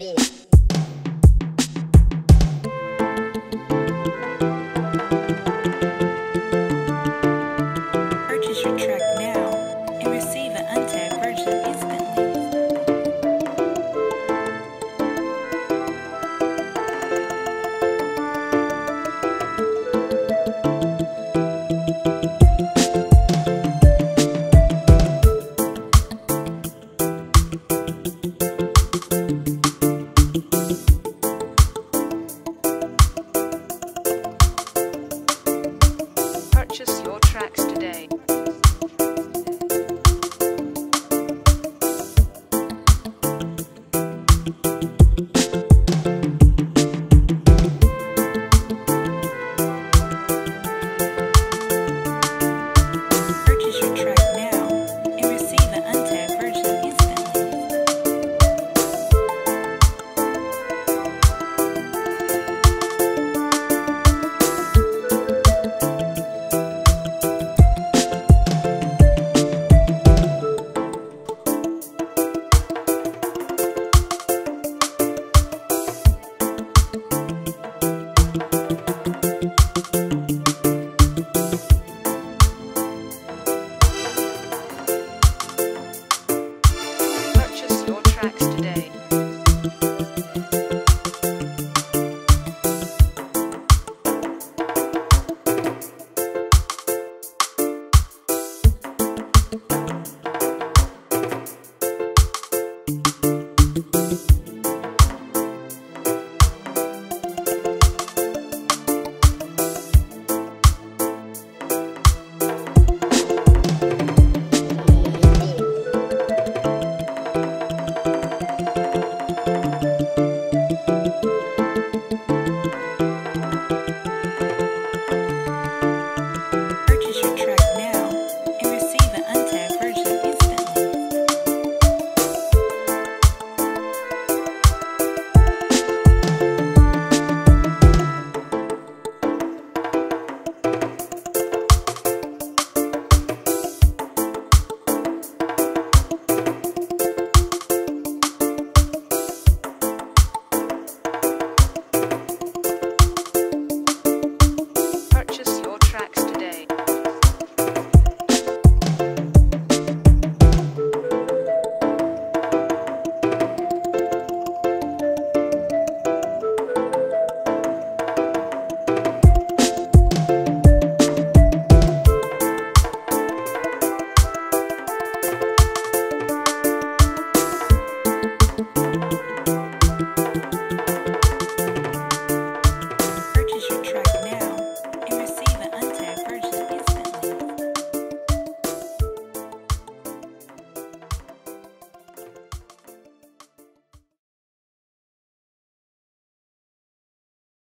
bitch.